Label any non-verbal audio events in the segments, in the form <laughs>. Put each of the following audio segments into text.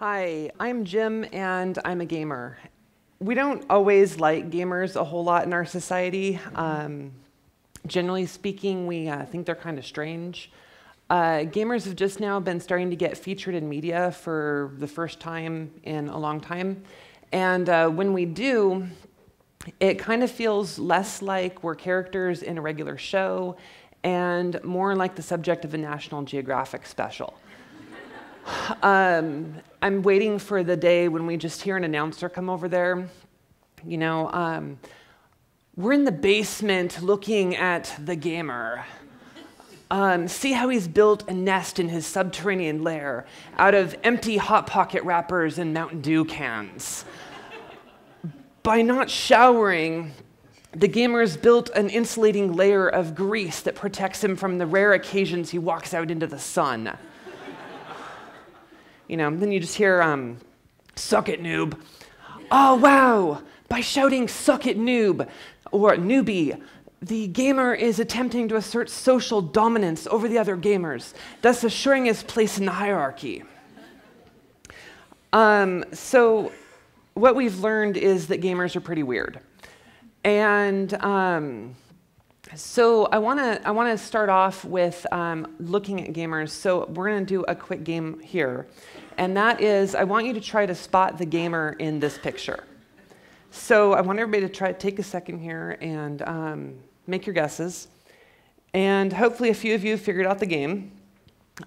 Hi, I'm Jim and I'm a gamer. We don't always like gamers a whole lot in our society. Um, generally speaking, we uh, think they're kind of strange. Uh, gamers have just now been starting to get featured in media for the first time in a long time. And uh, when we do, it kind of feels less like we're characters in a regular show and more like the subject of a National Geographic special. Um, I'm waiting for the day when we just hear an announcer come over there. You know, um, we're in the basement looking at the gamer. Um, see how he's built a nest in his subterranean lair out of empty Hot Pocket wrappers and Mountain Dew cans. By not showering, the gamer's built an insulating layer of grease that protects him from the rare occasions he walks out into the sun. You know, then you just hear, um, suck it, noob. Oh, wow! By shouting, suck it, noob, or newbie, the gamer is attempting to assert social dominance over the other gamers, thus assuring his place in the hierarchy. Um, so, what we've learned is that gamers are pretty weird. And um, so I want to I want to start off with um, looking at gamers. So we're going to do a quick game here, and that is I want you to try to spot the gamer in this picture. So I want everybody to try to take a second here and um, make your guesses, and hopefully a few of you figured out the game,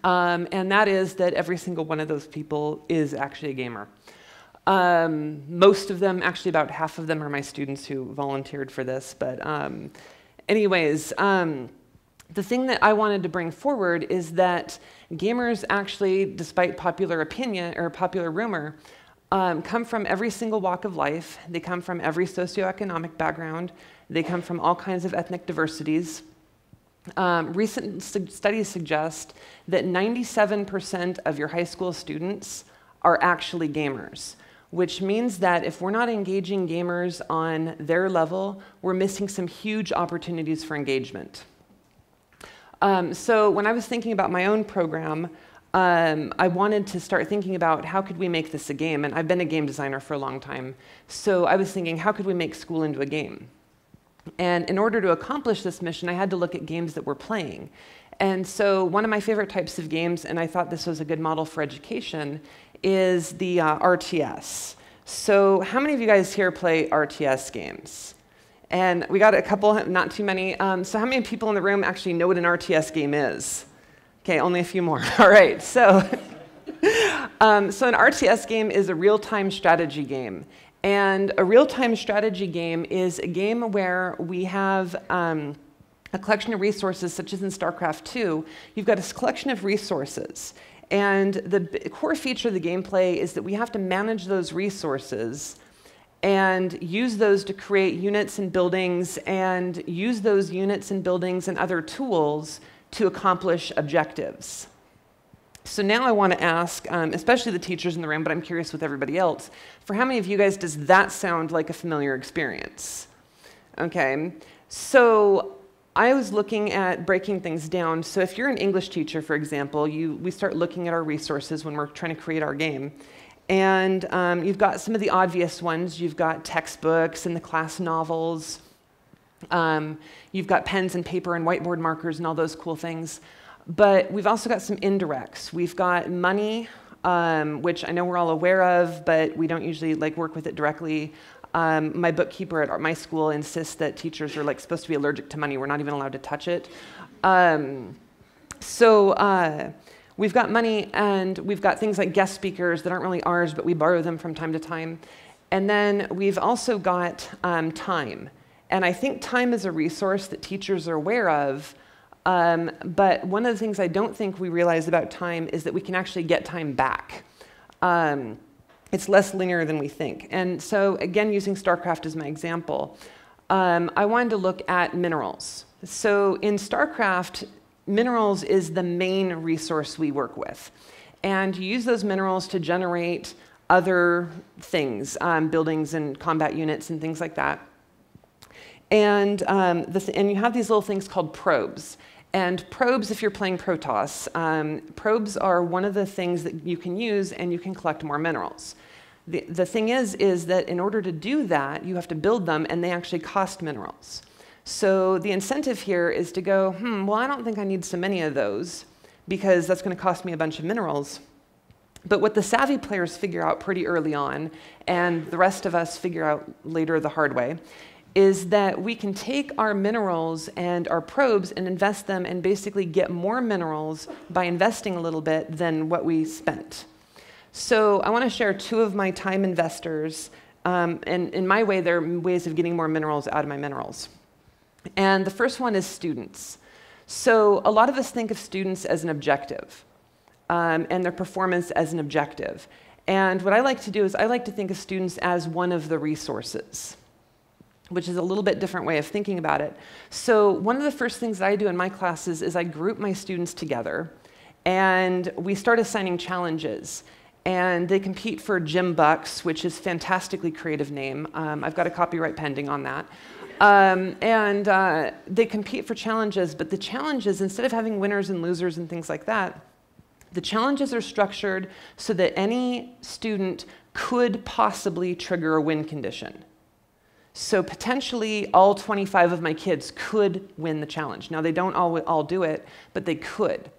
um, and that is that every single one of those people is actually a gamer. Um, most of them, actually about half of them are my students who volunteered for this. But um, anyways, um, the thing that I wanted to bring forward is that gamers actually, despite popular opinion or popular rumor, um, come from every single walk of life. They come from every socioeconomic background. They come from all kinds of ethnic diversities. Um, recent st studies suggest that 97% of your high school students are actually gamers which means that if we're not engaging gamers on their level, we're missing some huge opportunities for engagement. Um, so when I was thinking about my own program, um, I wanted to start thinking about how could we make this a game, and I've been a game designer for a long time. So I was thinking, how could we make school into a game? And in order to accomplish this mission, I had to look at games that we're playing. And so one of my favorite types of games, and I thought this was a good model for education, is the uh, RTS. So how many of you guys here play RTS games? And we got a couple, not too many. Um, so how many people in the room actually know what an RTS game is? Okay, only a few more. <laughs> All right, so, <laughs> um, so an RTS game is a real-time strategy game. And a real-time strategy game is a game where we have um, a collection of resources, such as in StarCraft 2, you've got a collection of resources. And the core feature of the gameplay is that we have to manage those resources and use those to create units and buildings and use those units and buildings and other tools to accomplish objectives. So now I want to ask, um, especially the teachers in the room, but I'm curious with everybody else, for how many of you guys does that sound like a familiar experience? Okay, so I was looking at breaking things down. So if you're an English teacher, for example, you, we start looking at our resources when we're trying to create our game. And um, you've got some of the obvious ones. You've got textbooks and the class novels. Um, you've got pens and paper and whiteboard markers and all those cool things. But we've also got some indirects. We've got money, um, which I know we're all aware of, but we don't usually like work with it directly. Um, my bookkeeper at my school insists that teachers are like supposed to be allergic to money. We're not even allowed to touch it. Um, so uh, we've got money and we've got things like guest speakers that aren't really ours, but we borrow them from time to time. And then we've also got um, time. And I think time is a resource that teachers are aware of. Um, but one of the things I don't think we realize about time is that we can actually get time back. Um, it's less linear than we think. And so, again, using StarCraft as my example, um, I wanted to look at minerals. So, in StarCraft, minerals is the main resource we work with. And you use those minerals to generate other things, um, buildings and combat units and things like that. And, um, and you have these little things called probes. And probes, if you're playing Protoss, um, probes are one of the things that you can use and you can collect more minerals. The, the thing is, is that in order to do that, you have to build them and they actually cost minerals. So the incentive here is to go, hmm, well, I don't think I need so many of those because that's going to cost me a bunch of minerals. But what the savvy players figure out pretty early on, and the rest of us figure out later the hard way, is that we can take our minerals and our probes and invest them and basically get more minerals by investing a little bit than what we spent. So I want to share two of my time investors, um, and in my way, they're ways of getting more minerals out of my minerals. And the first one is students. So a lot of us think of students as an objective um, and their performance as an objective. And what I like to do is I like to think of students as one of the resources, which is a little bit different way of thinking about it. So one of the first things that I do in my classes is I group my students together and we start assigning challenges. And they compete for Jim Bucks, which is fantastically creative name. Um, I've got a copyright pending on that. Um, and uh, they compete for challenges, but the challenges, instead of having winners and losers and things like that, the challenges are structured so that any student could possibly trigger a win condition. So potentially all 25 of my kids could win the challenge. Now they don't all, all do it, but they could.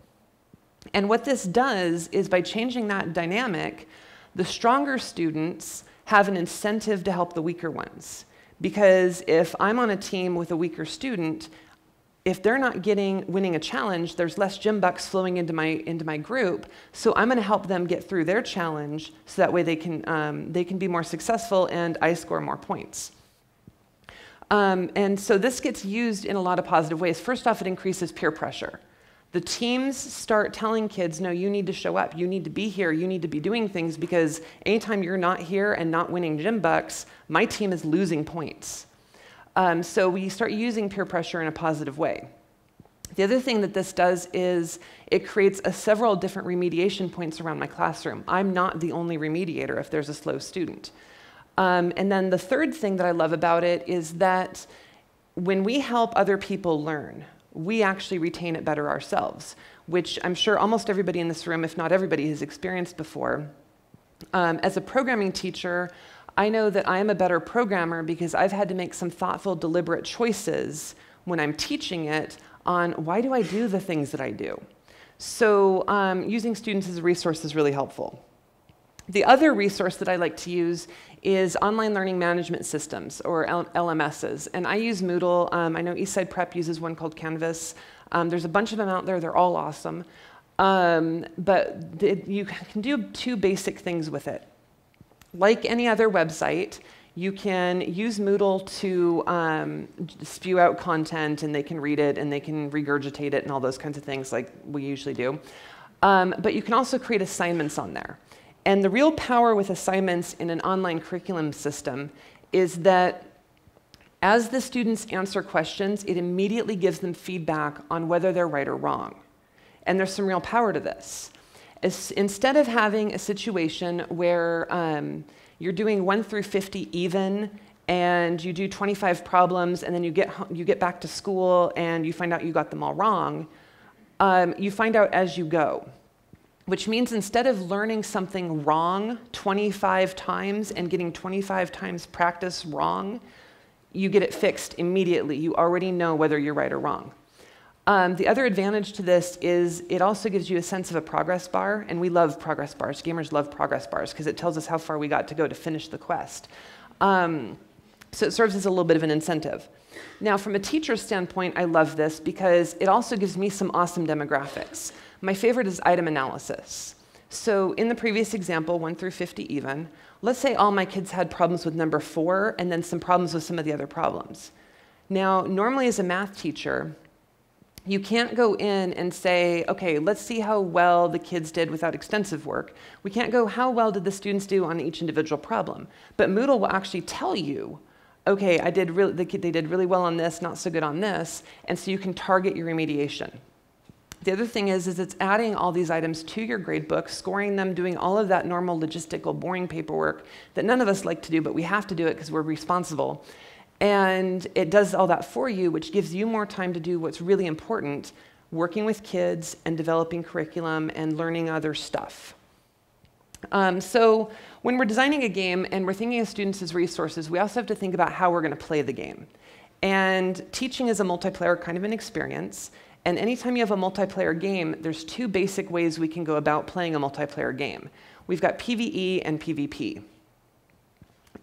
And what this does is by changing that dynamic, the stronger students have an incentive to help the weaker ones. Because if I'm on a team with a weaker student, if they're not getting winning a challenge, there's less Jim bucks flowing into my into my group. So I'm going to help them get through their challenge, so that way they can um, they can be more successful and I score more points. Um, and so this gets used in a lot of positive ways. First off, it increases peer pressure. The teams start telling kids, no, you need to show up. You need to be here. You need to be doing things because anytime you're not here and not winning Jim bucks, my team is losing points. Um, so we start using peer pressure in a positive way. The other thing that this does is it creates a several different remediation points around my classroom. I'm not the only remediator if there's a slow student. Um, and then the third thing that I love about it is that when we help other people learn, we actually retain it better ourselves, which I'm sure almost everybody in this room, if not everybody, has experienced before. Um, as a programming teacher, I know that I am a better programmer because I've had to make some thoughtful, deliberate choices when I'm teaching it on why do I do the things that I do. So um, using students as a resource is really helpful. The other resource that I like to use is online learning management systems, or L LMSs. And I use Moodle. Um, I know Eastside Prep uses one called Canvas. Um, there's a bunch of them out there. They're all awesome. Um, but you can do two basic things with it. Like any other website, you can use Moodle to um, spew out content and they can read it and they can regurgitate it and all those kinds of things like we usually do. Um, but you can also create assignments on there. And the real power with assignments in an online curriculum system is that as the students answer questions, it immediately gives them feedback on whether they're right or wrong. And there's some real power to this. As, instead of having a situation where um, you're doing 1 through 50 even and you do 25 problems and then you get, you get back to school and you find out you got them all wrong, um, you find out as you go which means instead of learning something wrong 25 times and getting 25 times practice wrong, you get it fixed immediately. You already know whether you're right or wrong. Um, the other advantage to this is it also gives you a sense of a progress bar, and we love progress bars. Gamers love progress bars because it tells us how far we got to go to finish the quest. Um, so it serves as a little bit of an incentive. Now, from a teacher's standpoint, I love this because it also gives me some awesome demographics. My favorite is item analysis. So in the previous example, 1 through 50 even, let's say all my kids had problems with number 4 and then some problems with some of the other problems. Now, normally as a math teacher, you can't go in and say, okay, let's see how well the kids did without extensive work. We can't go, how well did the students do on each individual problem? But Moodle will actually tell you, okay, I did really, they did really well on this, not so good on this, and so you can target your remediation. The other thing is, is it's adding all these items to your gradebook, scoring them, doing all of that normal logistical, boring paperwork that none of us like to do, but we have to do it because we're responsible. And it does all that for you, which gives you more time to do what's really important, working with kids and developing curriculum and learning other stuff. Um, so when we're designing a game and we're thinking of students as resources, we also have to think about how we're going to play the game. And teaching is a multiplayer kind of an experience. And anytime you have a multiplayer game, there's two basic ways we can go about playing a multiplayer game. We've got PvE and PvP.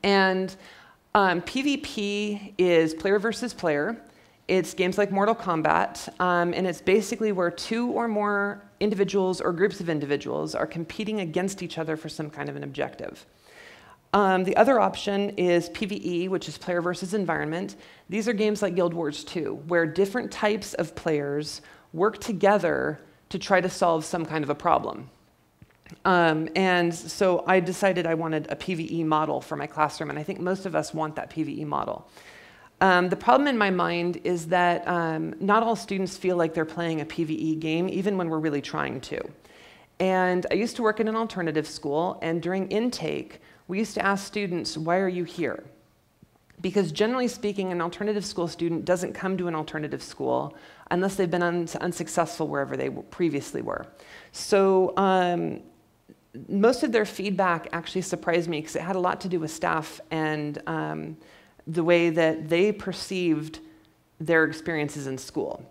And um, PvP is player versus player. It's games like Mortal Kombat, um, and it's basically where two or more individuals or groups of individuals are competing against each other for some kind of an objective. Um, the other option is PvE, which is player versus environment. These are games like Guild Wars 2, where different types of players work together to try to solve some kind of a problem. Um, and so I decided I wanted a PvE model for my classroom, and I think most of us want that PvE model. Um, the problem in my mind is that um, not all students feel like they're playing a PvE game, even when we're really trying to. And I used to work in an alternative school, and during intake, we used to ask students, Why are you here? Because generally speaking, an alternative school student doesn't come to an alternative school unless they've been un unsuccessful wherever they previously were. So um, most of their feedback actually surprised me because it had a lot to do with staff and um, the way that they perceived their experiences in school.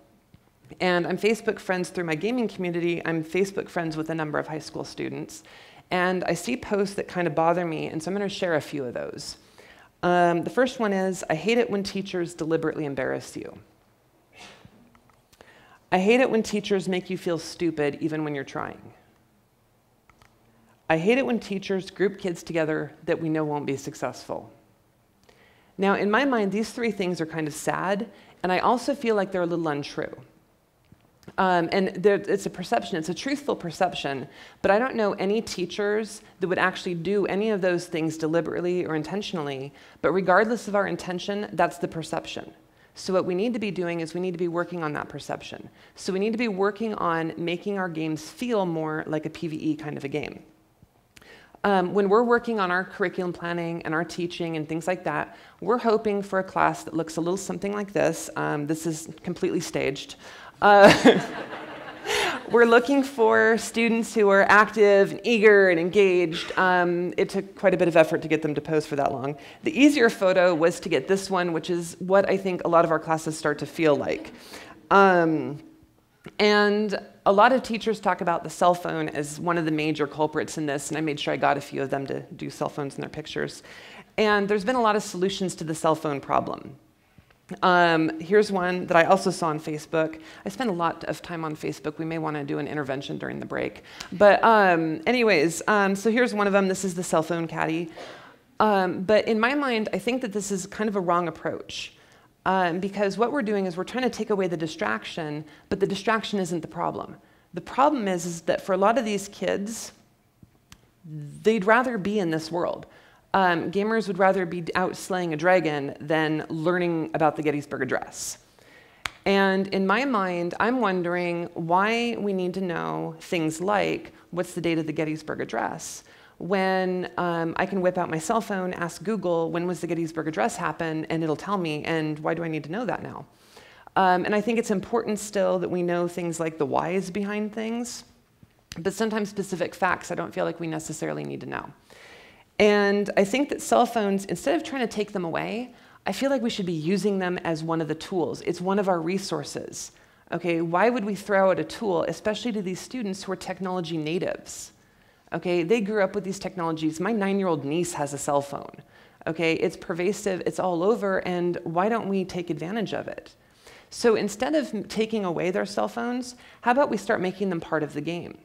And I'm Facebook friends through my gaming community. I'm Facebook friends with a number of high school students. And I see posts that kind of bother me, and so I'm going to share a few of those. Um, the first one is I hate it when teachers deliberately embarrass you. I hate it when teachers make you feel stupid even when you're trying. I hate it when teachers group kids together that we know won't be successful. Now, in my mind, these three things are kind of sad, and I also feel like they're a little untrue. Um, and it's a perception, it's a truthful perception, but I don't know any teachers that would actually do any of those things deliberately or intentionally. But regardless of our intention, that's the perception. So, what we need to be doing is we need to be working on that perception. So, we need to be working on making our games feel more like a PvE kind of a game. Um, when we're working on our curriculum planning and our teaching and things like that, we're hoping for a class that looks a little something like this. Um, this is completely staged. Uh, <laughs> we're looking for students who are active and eager and engaged. Um, it took quite a bit of effort to get them to pose for that long. The easier photo was to get this one, which is what I think a lot of our classes start to feel like. Um, and a lot of teachers talk about the cell phone as one of the major culprits in this, and I made sure I got a few of them to do cell phones in their pictures. And there's been a lot of solutions to the cell phone problem. Um, here's one that I also saw on Facebook. I spend a lot of time on Facebook. We may want to do an intervention during the break. But, um, anyways, um, so here's one of them. This is the cell phone caddy. Um, but in my mind, I think that this is kind of a wrong approach. Um, because what we're doing is we're trying to take away the distraction, but the distraction isn't the problem. The problem is, is that for a lot of these kids, they'd rather be in this world. Um, gamers would rather be out slaying a dragon than learning about the Gettysburg Address. And in my mind, I'm wondering why we need to know things like what's the date of the Gettysburg Address? When um, I can whip out my cell phone, ask Google, when was the Gettysburg Address happen, and it'll tell me, and why do I need to know that now? Um, and I think it's important still that we know things like the whys behind things, but sometimes specific facts I don't feel like we necessarily need to know. And I think that cell phones, instead of trying to take them away, I feel like we should be using them as one of the tools. It's one of our resources. Okay, why would we throw out a tool, especially to these students who are technology natives? Okay, they grew up with these technologies. My nine-year-old niece has a cell phone. Okay, it's pervasive, it's all over, and why don't we take advantage of it? So instead of taking away their cell phones, how about we start making them part of the game?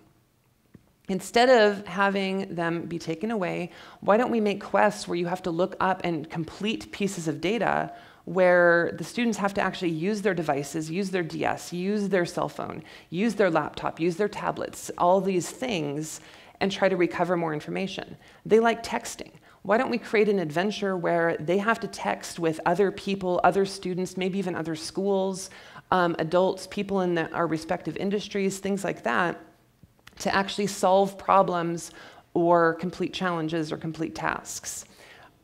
Instead of having them be taken away, why don't we make quests where you have to look up and complete pieces of data where the students have to actually use their devices, use their DS, use their cell phone, use their laptop, use their tablets, all these things, and try to recover more information. They like texting. Why don't we create an adventure where they have to text with other people, other students, maybe even other schools, um, adults, people in the, our respective industries, things like that, to actually solve problems or complete challenges or complete tasks.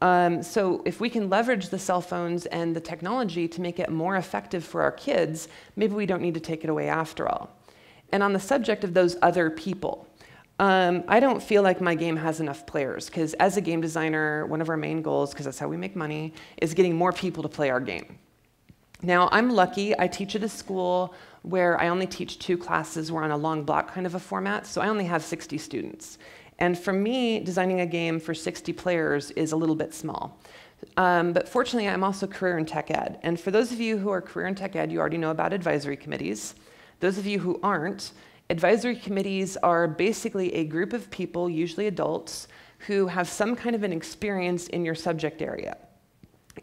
Um, so if we can leverage the cell phones and the technology to make it more effective for our kids, maybe we don't need to take it away after all. And on the subject of those other people, um, I don't feel like my game has enough players because as a game designer, one of our main goals, because that's how we make money, is getting more people to play our game. Now, I'm lucky. I teach at a school where I only teach two classes. We're on a long block kind of a format, so I only have 60 students. And for me, designing a game for 60 players is a little bit small. Um, but fortunately, I'm also career in tech ed. And for those of you who are career in tech ed, you already know about advisory committees. Those of you who aren't, advisory committees are basically a group of people, usually adults, who have some kind of an experience in your subject area.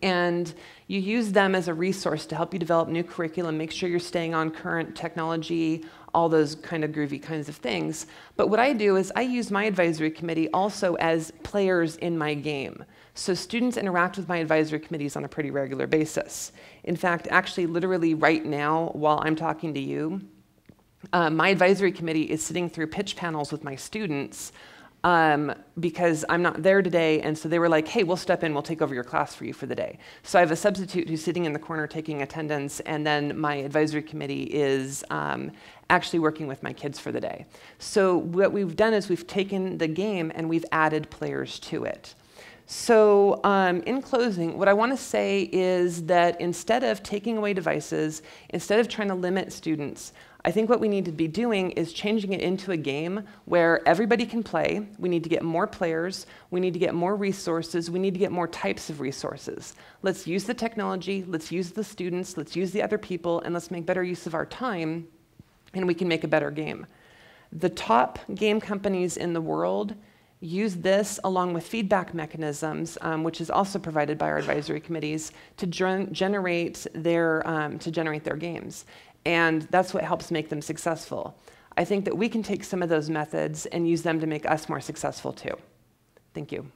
And you use them as a resource to help you develop new curriculum, make sure you're staying on current technology, all those kind of groovy kinds of things. But what I do is I use my advisory committee also as players in my game. So students interact with my advisory committees on a pretty regular basis. In fact, actually, literally right now, while I'm talking to you, uh, my advisory committee is sitting through pitch panels with my students um, because I'm not there today. And so they were like, hey, we'll step in, we'll take over your class for you for the day. So I have a substitute who's sitting in the corner taking attendance, and then my advisory committee is um, actually working with my kids for the day. So what we've done is we've taken the game and we've added players to it. So, um, in closing, what I want to say is that instead of taking away devices, instead of trying to limit students, I think what we need to be doing is changing it into a game where everybody can play. We need to get more players. We need to get more resources. We need to get more types of resources. Let's use the technology. Let's use the students. Let's use the other people. And let's make better use of our time. And we can make a better game. The top game companies in the world use this along with feedback mechanisms, um, which is also provided by our advisory committees, to generate their um, to generate their games. And that's what helps make them successful. I think that we can take some of those methods and use them to make us more successful too. Thank you.